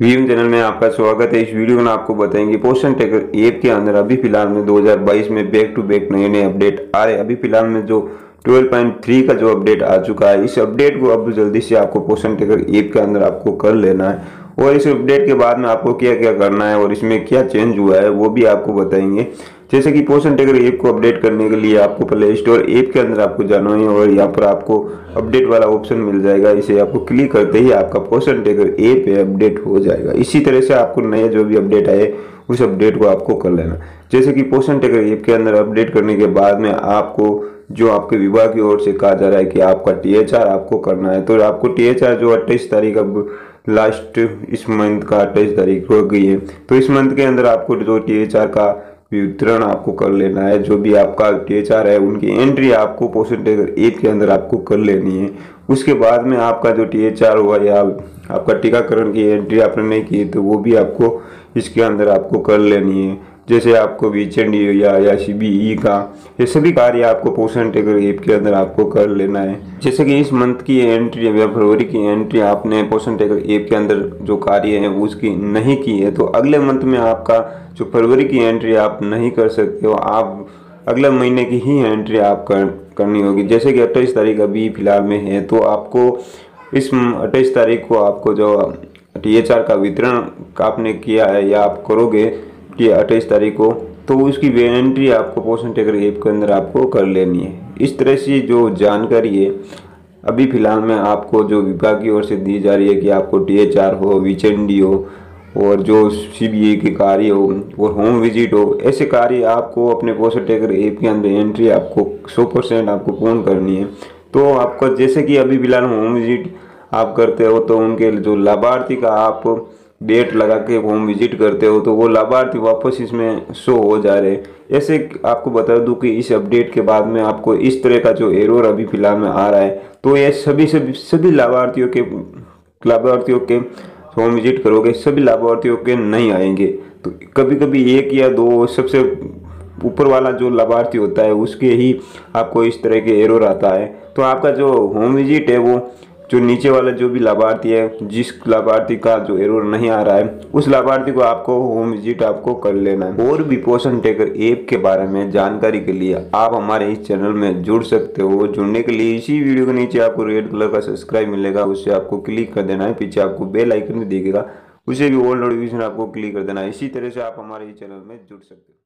VM channel में आपका स्वागत है। इस वीडियो में आपको बताएँगे पोषण टेकर ऐप के अंदर अभी फ़िलहाल में 2022 में बैक टू बैक नए नए अपडेट आ रहे अभी फ़िलहाल में जो 12.3 का जो अपडेट आ चुका है, इस अपडेट को अब जल्दी से आपको पोषण टेकर ऐप के अंदर आपको कर लेना है। और इस अपडेट के बाद में आपको क्या क्या करना है और इसमें क्या चेंज हुआ है, वो भी आपको बताएँगे। जैसे कि पोषण टेकर ऐप को अपडेट करने के लिए आपको प्ले स्टोर ऐप के अंदर आपको जाना है और यहाँ पर आपको अपडेट वाला ऑप्शन मिल जाएगा। इसे आपको क्लिक करते ही आपका पोषण टेकर ऐप अपडेट हो जाएगा। इसी तरह से आपको नए जो भी अपडेट आए, उस अपडेट को आपको कर लेना। जैसे कि पोषण टेकर ऐप के अंदर अपडेट करने के बाद में आपको जो आपके विभाग की ओर से कहा जा रहा है कि आपका टीएचआर आपको करना है। तो आपको टीएचआर जो अट्ठाईस तारीख अब लास्ट इस मंथ का अट्ठाईस तारीख हो गई है। तो इस मंथ के अंदर आपको जो टीएचआर का वितरण आपको कर लेना है। जो भी आपका टीएचआर है, उनकी एंट्री आपको टेकर एप के अंदर आपको कर लेनी है। उसके बाद में आपका जो टीएचआर हुआ या आपका टीकाकरण की एंट्री आपने नहीं की तो वो भी आपको इसके अंदर आपको कर लेनी है। जैसे आपको वीचेंड या या सी e का ये सभी कार्य आपको पोषण टेकर ऐप के अंदर आपको कर लेना है। जैसे कि इस मंथ की एंट्री या फरवरी की एंट्री आपने पोषण टेकर ऐप के अंदर जो कार्य है उसकी नहीं की है। तो अगले मंथ में आपका जो फरवरी की एंट्री आप नहीं कर सकते हो आप अगले महीने की ही एंट्री आप कर, करनी होगी। जैसे कि अट्ठाईस तारीख अभी फ़िलहाल में है तो आपको इस अट्ठाईस तारीख को आपको जो टीएचआर का वितरण आपने किया है या आप करोगे की अट्ठाईस तारीख को तो उसकी वे एंट्री आपको पोषण टेकर ऐप के अंदर आपको कर लेनी है। इस तरह से जो जानकारी है, अभी फ़िलहाल में आपको जो विभाग की ओर से दी जा रही है कि आपको टी एच आर हो विचेंडी हो, और जो सी बी ए के कार्य हो और होम विज़िट हो, ऐसे कार्य आपको अपने पोषण टेकर ऐप के अंदर एंट्री आपको सौ परसेंट आपको पूर्ण करनी है। तो आपको जैसे कि अभी फ़िलहाल होम विज़िट आप करते हो तो उनके जो लाभार्थी का आप डेट लगा के होम विज़िट करते हो तो वो लाभार्थी वापस इसमें शो हो जा रहे ऐसे आपको बता दूँ कि इस अपडेट के बाद में आपको इस तरह का जो एरर अभी फ़िलहाल में आ रहा है तो ये सभी सभी सभी लाभार्थियों के लाभार्थियों के होम विज़िट करोगे, सभी लाभार्थियों के नहीं आएँगे। तो कभी कभी एक या दो सबसे ऊपर वाला जो लाभार्थी होता है, उसके ही आपको इस तरह के एरर आता है। तो आपका जो होम विज़िट है, वो जो नीचे वाला जो भी लाभार्थी है, जिस लाभार्थी का जो एरर नहीं आ रहा है, उस लाभार्थी को आपको होम विज़िट आपको कर लेना है। और भी पोषण टेकर ऐप के बारे में जानकारी के लिए आप हमारे इस चैनल में जुड़ सकते हो। जुड़ने के लिए इसी वीडियो के नीचे आपको रेड कलर का सब्सक्राइब मिलेगा उससे आपको क्लिक कर देना है। पीछे आपको बेल आइकन भी दिखेगा, उसे भी ऑल नोटिफिकेशन आपको क्लिक कर देना है। इसी तरह से आप हमारे इस चैनल में जुड़ सकते हो।